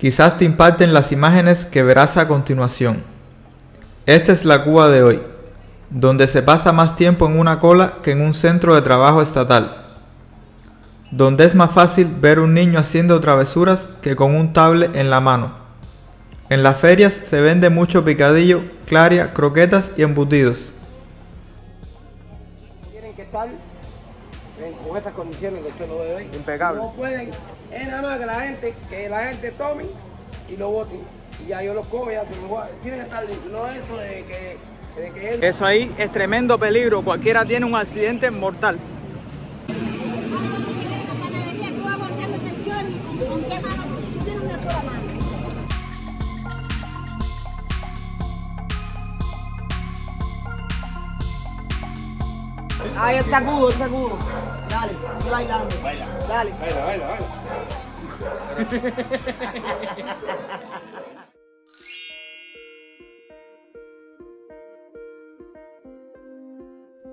Quizás te impacten las imágenes que verás a continuación. Esta es la Cuba de hoy, donde se pasa más tiempo en una cola que en un centro de trabajo estatal, donde es más fácil ver un niño haciendo travesuras que con un tablet en la mano. En las ferias se vende mucho picadillo, claria, croquetas y embutidos. Tienen que estar con estas condiciones que usted lo ve hoy. Impecable. No pueden, es nada más que la gente, que la gente tome y lo boten. Y ya yo los como, ya se me voy. Tienen que estar limpios, no eso de que, de que. Eso ahí es tremendo peligro. Cualquiera tiene un accidente mortal. Ahí está cubo, está cubo. Dale, sigue bailando. Dale.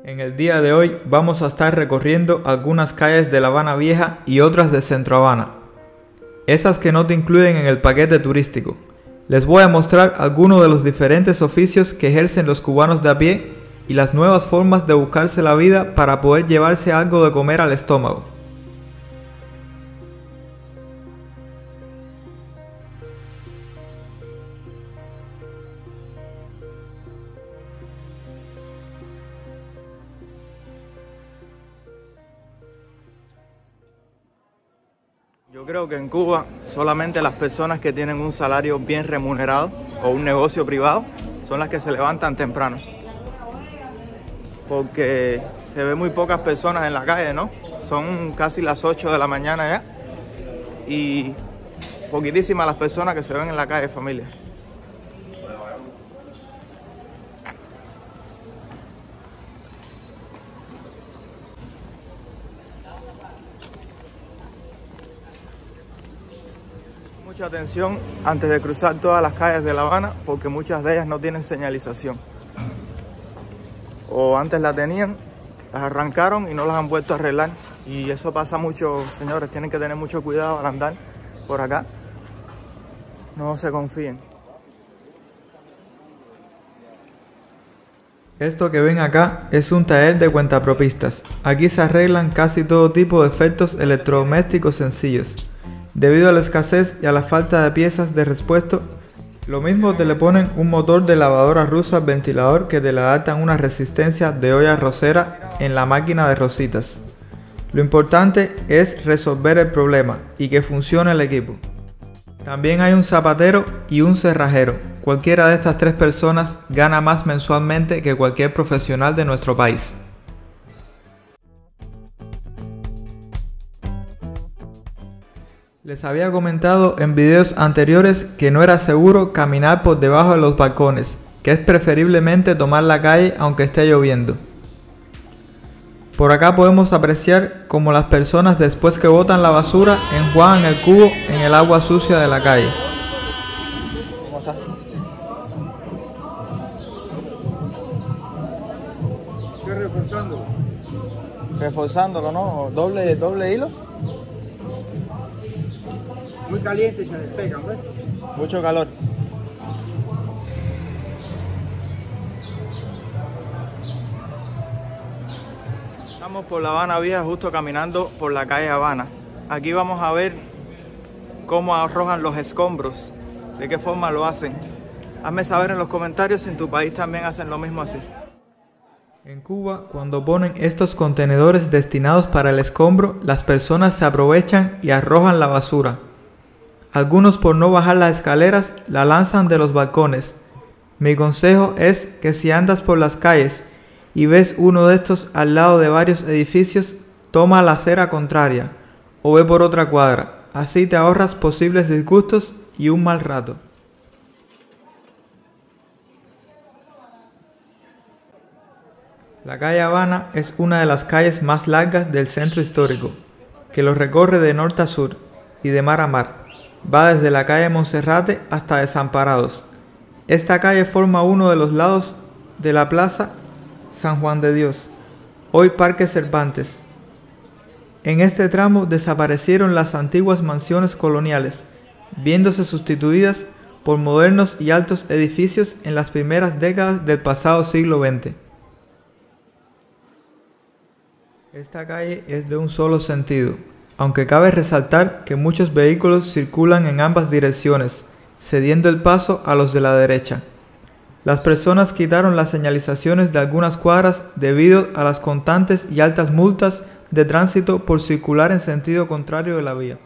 En el día de hoy vamos a estar recorriendo algunas calles de La Habana Vieja y otras de Centro Habana. Esas que no te incluyen en el paquete turístico. Les voy a mostrar algunos de los diferentes oficios que ejercen los cubanos de a pie y las nuevas formas de buscarse la vida para poder llevarse algo de comer al estómago. Yo creo que en Cuba solamente las personas que tienen un salario bien remunerado o un negocio privado son las que se levantan temprano. Porque se ve muy pocas personas en la calle, ¿no? Son casi las 8 de la mañana ya. Y poquitísimas las personas que se ven en la calle, familia. Mucha atención antes de cruzar todas las calles de La Habana porque muchas de ellas no tienen señalización. O antes la tenían, las arrancaron y no las han vuelto a arreglar. Y eso pasa mucho, señores, tienen que tener mucho cuidado al andar por acá. No se confíen. Esto que ven acá es un taller de cuentapropistas. Aquí se arreglan casi todo tipo de efectos electrodomésticos sencillos. Debido a la escasez y a la falta de piezas de repuesto, lo mismo te le ponen un motor de lavadora rusa al ventilador que te le adaptan una resistencia de olla rosera en la máquina de rositas. Lo importante es resolver el problema y que funcione el equipo. También hay un zapatero y un cerrajero. Cualquiera de estas tres personas gana más mensualmente que cualquier profesional de nuestro país. Les había comentado en videos anteriores que no era seguro caminar por debajo de los balcones, que es preferiblemente tomar la calle aunque esté lloviendo. Por acá podemos apreciar cómo las personas después que botan la basura enjuagan el cubo en el agua sucia de la calle. ¿Cómo está? Estoy reforzando. Reforzándolo, ¿no? Doble, doble hilo. Muy caliente y se despegan, ¿ves? Mucho calor. Estamos por La Habana Vieja, justo caminando por la calle Habana. Aquí vamos a ver cómo arrojan los escombros, de qué forma lo hacen. Hazme saber en los comentarios si en tu país también hacen lo mismo así. En Cuba, cuando ponen estos contenedores destinados para el escombro, las personas se aprovechan y arrojan la basura. Algunos por no bajar las escaleras la lanzan de los balcones. Mi consejo es que si andas por las calles y ves uno de estos al lado de varios edificios, toma la acera contraria o ve por otra cuadra. Así te ahorras posibles disgustos y un mal rato. La calle Habana es una de las calles más largas del centro histórico, que lo recorre de norte a sur y de mar a mar. Va desde la calle Monserrate hasta Desamparados. Esta calle forma uno de los lados de la plaza San Juan de Dios, hoy Parque Cervantes. En este tramo desaparecieron las antiguas mansiones coloniales, viéndose sustituidas por modernos y altos edificios en las primeras décadas del pasado siglo XX. Esta calle es de un solo sentido, aunque cabe resaltar que muchos vehículos circulan en ambas direcciones, cediendo el paso a los de la derecha. Las personas quitaron las señalizaciones de algunas cuadras debido a las constantes y altas multas de tránsito por circular en sentido contrario de la vía.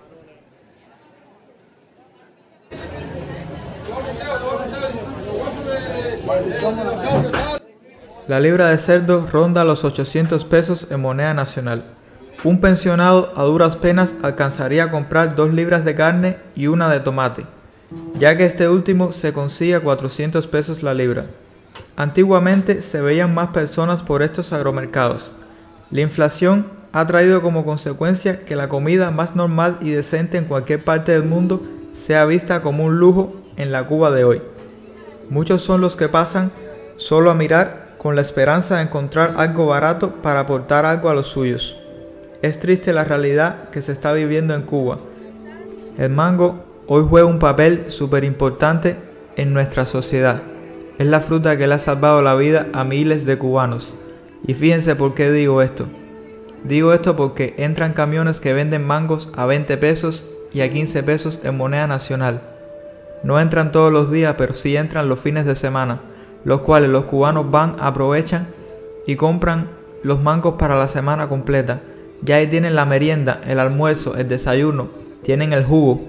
La libra de cerdo ronda los 800 pesos en moneda nacional. Un pensionado a duras penas alcanzaría a comprar dos libras de carne y una de tomate, ya que este último se consigue a 400 pesos la libra. Antiguamente se veían más personas por estos agromercados. La inflación ha traído como consecuencia que la comida más normal y decente en cualquier parte del mundo sea vista como un lujo en la Cuba de hoy. Muchos son los que pasan solo a mirar con la esperanza de encontrar algo barato para aportar algo a los suyos. Es triste la realidad que se está viviendo en Cuba. El mango hoy juega un papel súper importante en nuestra sociedad. Es la fruta que le ha salvado la vida a miles de cubanos. Y fíjense por qué digo esto. Digo esto porque entran camiones que venden mangos a 20 pesos y a 15 pesos en moneda nacional no entran todos los días, pero sí entran los fines de semana, los cuales los cubanos van, aprovechan y compran los mangos para la semana completa. Ya ahí tienen la merienda, el almuerzo, el desayuno, tienen el jugo.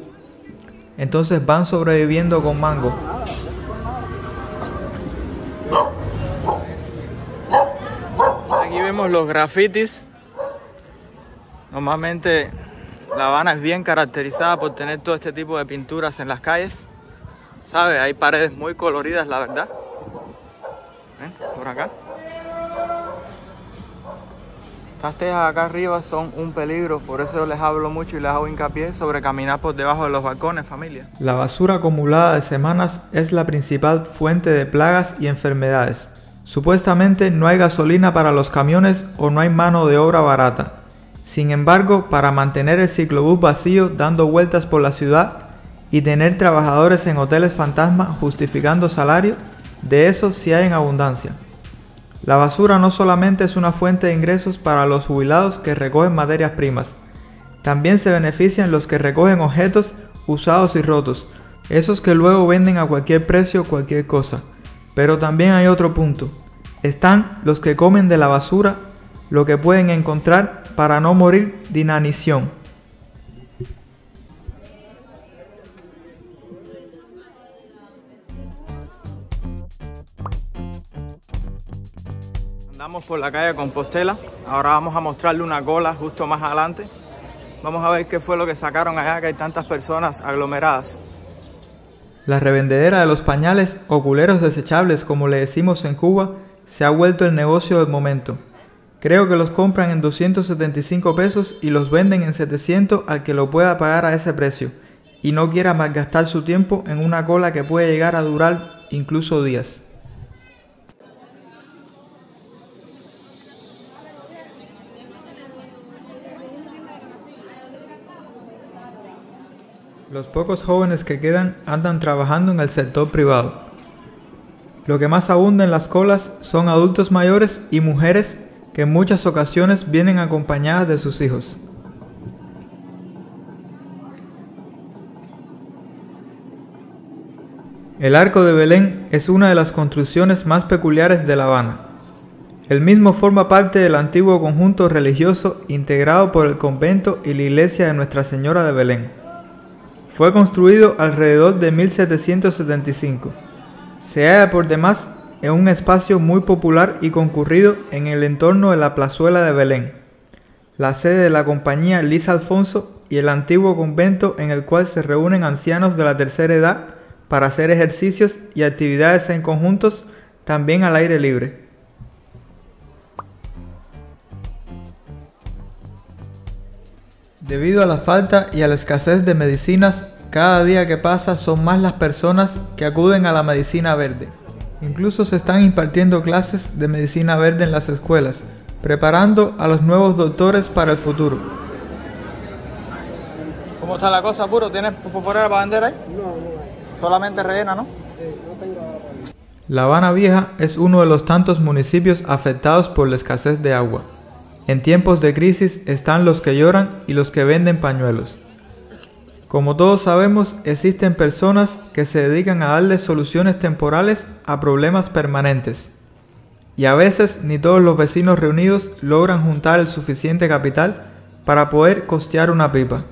Entonces van sobreviviendo con mango. Aquí vemos los grafitis. Normalmente La Habana es bien caracterizada por tener todo este tipo de pinturas en las calles. ¿Sabe? Hay paredes muy coloridas, la verdad. ¿Ven? Por acá. Estas tejas acá arriba son un peligro, por eso les hablo mucho y les hago hincapié sobre caminar por debajo de los balcones, familia. La basura acumulada de semanas es la principal fuente de plagas y enfermedades. Supuestamente no hay gasolina para los camiones o no hay mano de obra barata. Sin embargo, para mantener el ciclobús vacío dando vueltas por la ciudad, y tener trabajadores en hoteles fantasma justificando salario, de eso sí hay en abundancia. La basura no solamente es una fuente de ingresos para los jubilados que recogen materias primas, también se benefician los que recogen objetos usados y rotos, esos que luego venden a cualquier precio cualquier cosa. Pero también hay otro punto. Están los que comen de la basura lo que pueden encontrar para no morir de inanición. Andamos por la calle Compostela. Ahora vamos a mostrarle una cola justo más adelante. Vamos a ver qué fue lo que sacaron allá, que hay tantas personas aglomeradas. La revendedera de los pañales o culeros desechables, como le decimos en Cuba, se ha vuelto el negocio del momento. Creo que los compran en 275 pesos y los venden en 700 al que lo pueda pagar a ese precio y no quiera malgastar su tiempo en una cola que puede llegar a durar incluso días. Los pocos jóvenes que quedan andan trabajando en el sector privado. Lo que más abunda en las colas son adultos mayores y mujeres que en muchas ocasiones vienen acompañadas de sus hijos. El Arco de Belén es una de las construcciones más peculiares de La Habana. El mismo forma parte del antiguo conjunto religioso integrado por el convento y la iglesia de Nuestra Señora de Belén. Fue construido alrededor de 1775. Se halla por demás en un espacio muy popular y concurrido en el entorno de la plazuela de Belén, la sede de la compañía Liz Alfonso y el antiguo convento en el cual se reúnen ancianos de la tercera edad para hacer ejercicios y actividades en conjuntos también al aire libre. Debido a la falta y a la escasez de medicinas, cada día que pasa son más las personas que acuden a la medicina verde. Incluso se están impartiendo clases de medicina verde en las escuelas, preparando a los nuevos doctores para el futuro. ¿Cómo está la cosa, puro? ¿Tienes fosforera para vender ahí? No, no. Solamente rellena, ¿no? Sí, no tengo. La Habana Vieja es uno de los tantos municipios afectados por la escasez de agua. En tiempos de crisis están los que lloran y los que venden pañuelos. Como todos sabemos, existen personas que se dedican a darle soluciones temporales a problemas permanentes. Y a veces ni todos los vecinos reunidos logran juntar el suficiente capital para poder costear una pipa.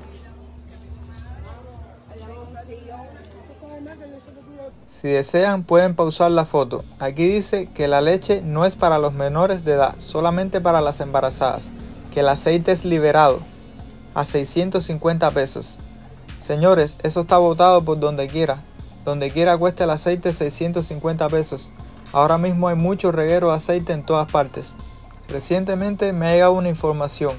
Si desean pueden pausar la foto. Aquí dice que la leche no es para los menores de edad, solamente para las embarazadas. Que el aceite es liberado a 650 pesos. Señores, eso está votado por donde quiera. Donde quiera cuesta el aceite 650 pesos. Ahora mismo hay mucho reguero de aceite en todas partes. Recientemente me ha llegado una información.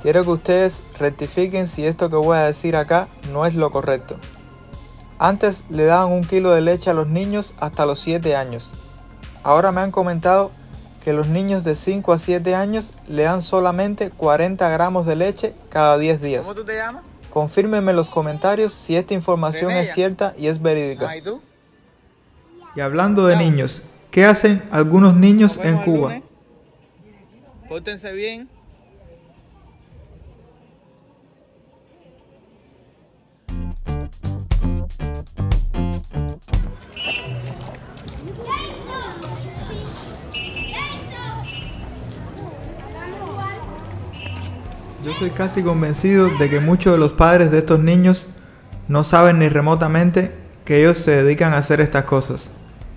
Quiero que ustedes rectifiquen si esto que voy a decir acá no es lo correcto. Antes le daban un kilo de leche a los niños hasta los 7 años. Ahora me han comentado que los niños de 5 a 7 años le dan solamente 40 gramos de leche cada 10 días. ¿Cómo tú te llamas? Confírmenme en los comentarios si esta información es cierta y es verídica. Ah, ¿y tú? Y hablando de niños, ¿qué hacen algunos niños en Cuba? Pórtense bien. Estoy casi convencido de que muchos de los padres de estos niños no saben ni remotamente que ellos se dedican a hacer estas cosas.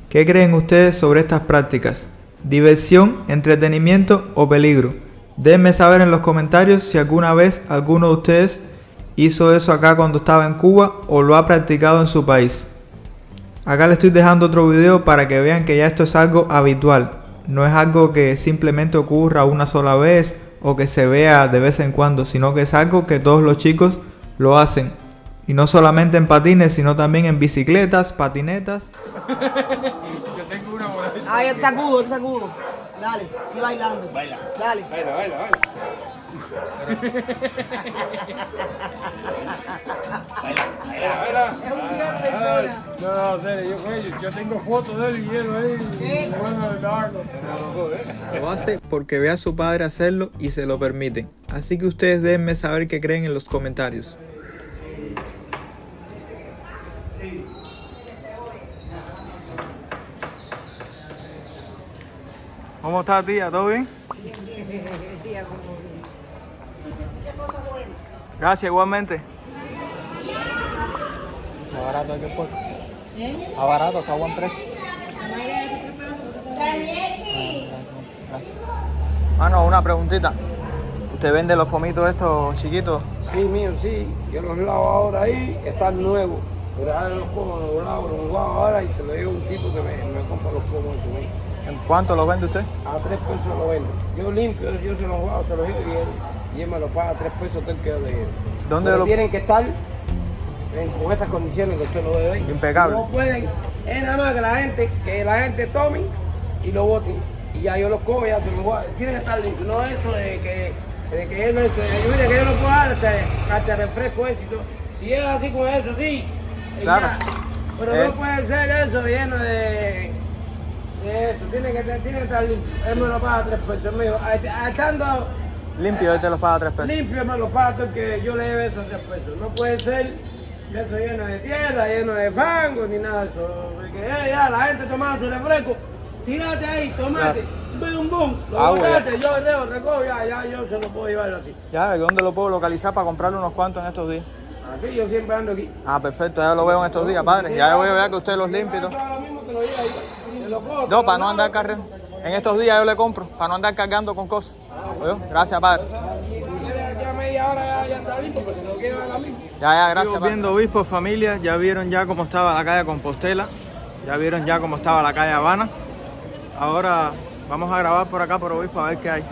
¿Qué creen ustedes sobre estas prácticas? ¿Diversión, entretenimiento o peligro? Déjenme saber en los comentarios si alguna vez alguno de ustedes hizo eso acá cuando estaba en Cuba o lo ha practicado en su país. Acá les estoy dejando otro video para que vean que ya esto es algo habitual. No es algo que simplemente ocurra una sola vez o que se vea de vez en cuando, sino que es algo que todos los chicos lo hacen. Y no solamente en patines, sino también en bicicletas, patinetas. Ah, yo te sacudo, te sacudo. Dale, sigue bailando. Baila. Dale. Baila, baila, baila. No, no, yo, yo tengo fotos de él y él ahí. Lo hace porque ve a su padre hacerlo y se lo permiten. Así que ustedes déjenme saber qué creen en los comentarios. ¿Cómo estás, tía? ¿Todo bien? Gracias, igualmente. Está barato aquí el puesto. Está barato, está a buen precio. Gracias. Mano, una preguntita. ¿Usted vende los pomitos estos chiquitos? Sí, mío, sí. Yo los lavo ahora ahí, están nuevos. Pero ahora los como, los lavo, los lavo ahora y se lo llevo a un tipo que me, me compra los pomos esos ahí. ¿En cuánto los vende usted? A tres pesos lo vendo. Yo limpio, yo se los lavo, se los llevo y y él me lo paga tres pesos del que yo le llevo. ¿Dónde Pero lo- tienen que estar en- con estas condiciones que usted lo ve ahí. Impecable. No pueden, es nada más que la gente, que la gente tome y lo boten. Y ya yo los cojo, ya se los voy a- Tienen que estar limpios, no eso de que, de que él no es, mire que yo no puedo dar hasta, hasta refresco eso todo. Si es así con eso, sí. Claro. ya. Pero Eh. no puede ser eso lleno de, de eso, tiene que, tiene que estar limpio. Él me lo paga tres pesos, me dijo, "Ah, estando Limpio, él te los paga a tres pesos. limpio me los patos que yo le lleve esos tres pesos. No puede ser eso lleno de tierra, lleno de fango, ni nada de eso. Porque eh, ya la gente tomando su refresco, tírate ahí, tomate, boom, boom, lo Agua, botaste, yo dejo, recojo, ya, ya, yo se lo puedo llevar así. Ya, ¿de dónde lo puedo localizar para comprarle unos cuantos en estos días? Aquí yo siempre ando aquí. Ah, perfecto, ya lo veo en estos días, padre. Ya yo veo ya que usted los limpia No, para no andar cargando. En estos días yo le compro, para no andar cargando con cosas. Gracias, padre. Ya ya, gracias. viendo obispo familia, ya vieron ya cómo estaba la calle Compostela, ya vieron ya cómo estaba la calle Habana. Ahora vamos a grabar por acá por obispo a ver qué hay.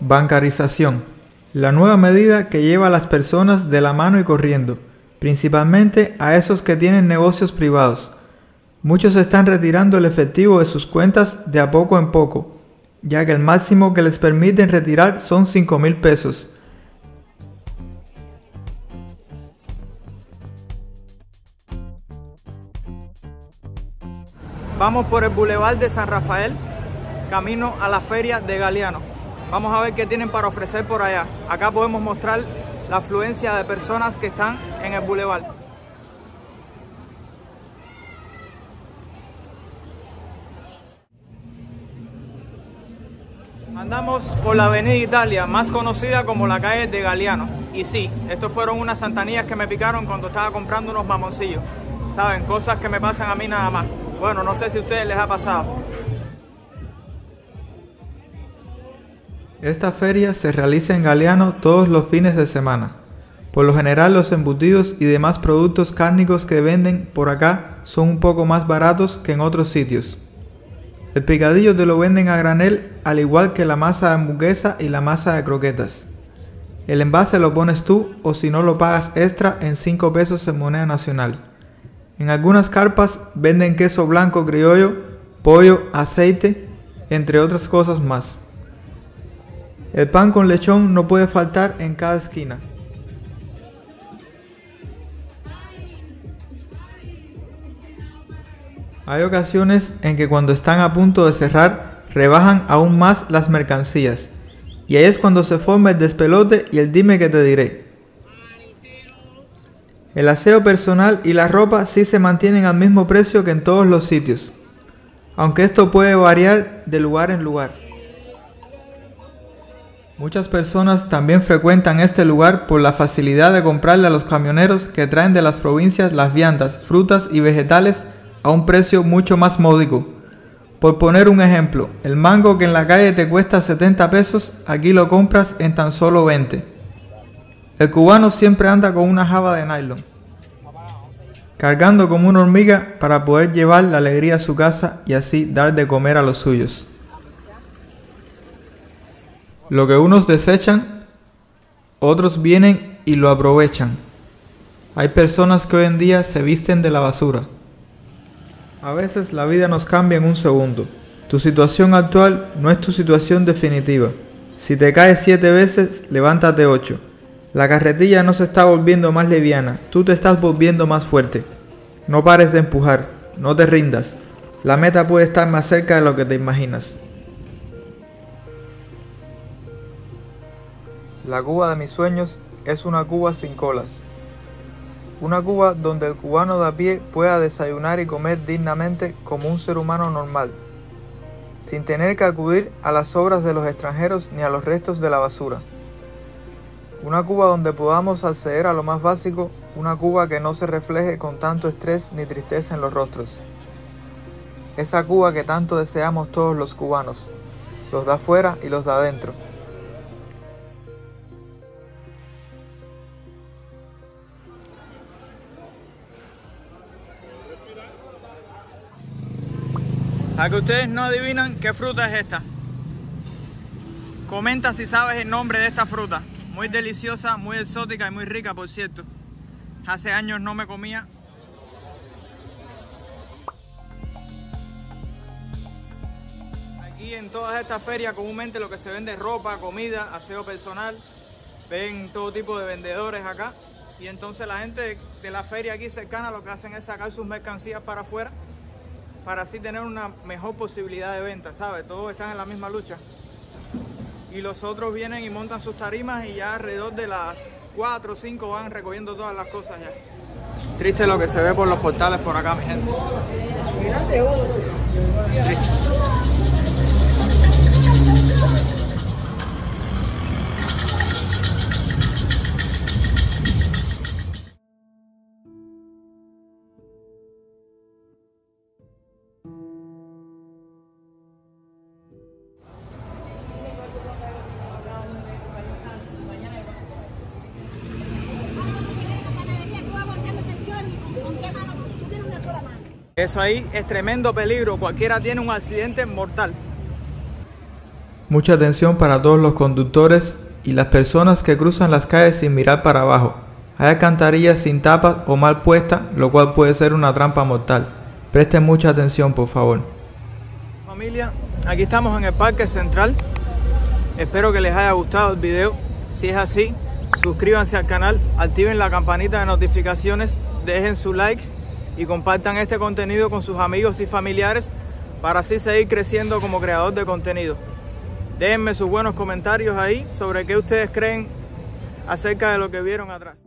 Bancarización. La nueva medida que lleva a las personas de la mano y corriendo, principalmente a esos que tienen negocios privados. Muchos están retirando el efectivo de sus cuentas de a poco en poco, ya que el máximo que les permiten retirar son 5 mil pesos. Vamos por el Boulevard de San Rafael, camino a la Feria de Galeano. Vamos a ver qué tienen para ofrecer por allá. Acá podemos mostrar la afluencia de personas que están en el Boulevard. Andamos por la Avenida Italia, más conocida como la calle de Galeano. Y sí, estos fueron unas santanillas que me picaron cuando estaba comprando unos mamoncillos. Saben, cosas que me pasan a mí nada más. Bueno, no sé si a ustedes les ha pasado. Esta feria se realiza en Galeano todos los fines de semana. Por lo general los embutidos y demás productos cárnicos que venden por acá son un poco más baratos que en otros sitios. El picadillo te lo venden a granel al igual que la masa de hamburguesa y la masa de croquetas. El envase lo pones tú o si no lo pagas extra en 5 pesos en moneda nacional. En algunas carpas venden queso blanco criollo, pollo, aceite, entre otras cosas más. El pan con lechón no puede faltar en cada esquina. Hay ocasiones en que cuando están a punto de cerrar, rebajan aún más las mercancías. Y ahí es cuando se forma el despelote y el dime que te diré. El aseo personal y la ropa sí se mantienen al mismo precio que en todos los sitios, aunque esto puede variar de lugar en lugar. Muchas personas también frecuentan este lugar por la facilidad de comprarle a los camioneros que traen de las provincias las viandas, frutas y vegetales a un precio mucho más módico. Por poner un ejemplo, el mango que en la calle te cuesta 70 pesos, aquí lo compras en tan solo 20. El cubano siempre anda con una java de nylon, cargando como una hormiga para poder llevar la alegría a su casa y así dar de comer a los suyos. Lo que unos desechan, otros vienen y lo aprovechan. Hay personas que hoy en día se visten de la basura. A veces la vida nos cambia en un segundo. Tu situación actual no es tu situación definitiva. Si te caes siete veces, levántate ocho. La carretilla no se está volviendo más liviana, tú te estás volviendo más fuerte. No pares de empujar, no te rindas. La meta puede estar más cerca de lo que te imaginas. La Cuba de mis sueños es una Cuba sin colas. Una Cuba donde el cubano de a pie pueda desayunar y comer dignamente como un ser humano normal, sin tener que acudir a las obras de los extranjeros ni a los restos de la basura. Una Cuba donde podamos acceder a lo más básico, una Cuba que no se refleje con tanto estrés ni tristeza en los rostros. Esa Cuba que tanto deseamos todos los cubanos, los de afuera y los de adentro. A que ustedes no adivinan qué fruta es esta. Comenta si sabes el nombre de esta fruta. Muy deliciosa, muy exótica y muy rica, por cierto. Hace años no me comía. Aquí en todas estas ferias comúnmente lo que se vende es ropa, comida, aseo personal. Ven todo tipo de vendedores acá. Y entonces la gente de la feria aquí cercana lo que hacen es sacar sus mercancías para afuera para así tener una mejor posibilidad de venta, ¿sabes? Todos están en la misma lucha. Y los otros vienen y montan sus tarimas y ya alrededor de las 4 o 5 van recogiendo todas las cosas ya. Triste lo que se ve por los portales por acá, mi gente. Triste. Eso ahí es tremendo peligro. Cualquiera tiene un accidente mortal. Mucha atención para todos los conductores y las personas que cruzan las calles sin mirar para abajo. Hay alcantarillas sin tapas o mal puestas, lo cual puede ser una trampa mortal. Presten mucha atención, por favor. Familia, aquí estamos en el Parque Central. Espero que les haya gustado el video. Si es así, suscríbanse al canal, activen la campanita de notificaciones, dejen su like y compartan este contenido con sus amigos y familiares para así seguir creciendo como creador de contenido. Déjenme sus buenos comentarios ahí sobre qué ustedes creen acerca de lo que vieron atrás.